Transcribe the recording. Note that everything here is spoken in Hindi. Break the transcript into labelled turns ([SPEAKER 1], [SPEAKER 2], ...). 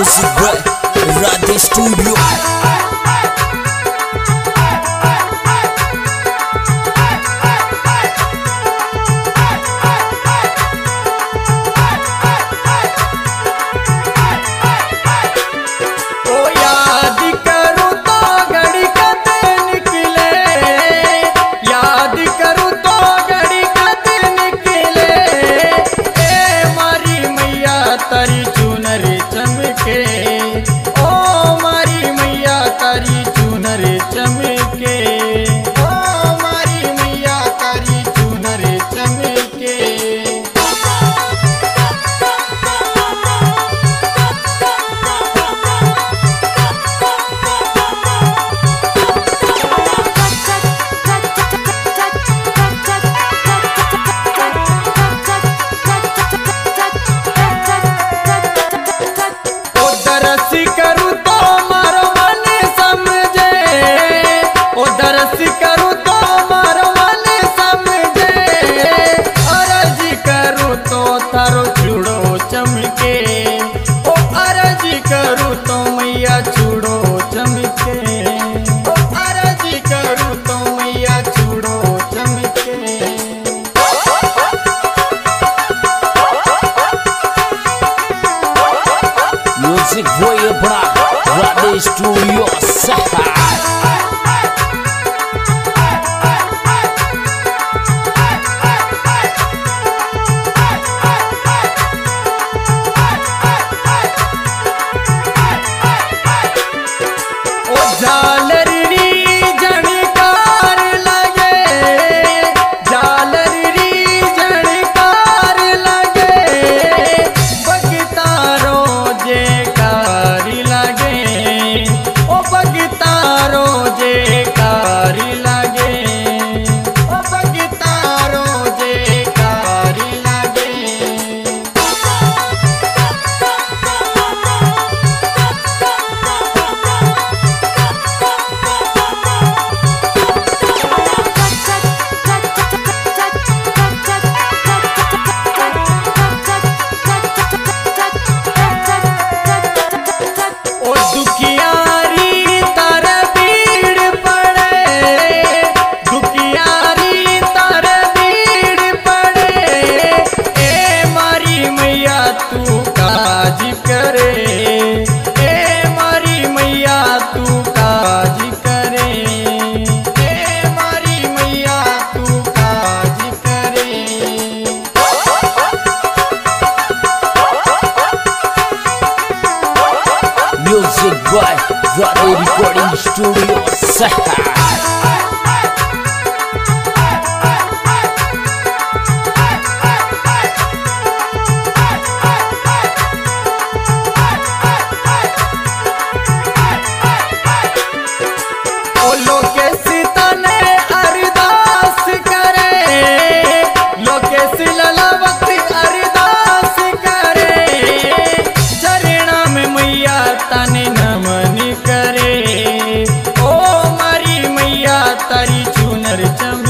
[SPEAKER 1] Music Boy Radio Studio.
[SPEAKER 2] चूड़ो चमके। ओ अरज करूँ तो मैया चूड़ो चमके।
[SPEAKER 1] वो ये बड़ा वादे स्टूडियो सहा 对
[SPEAKER 2] हरि चम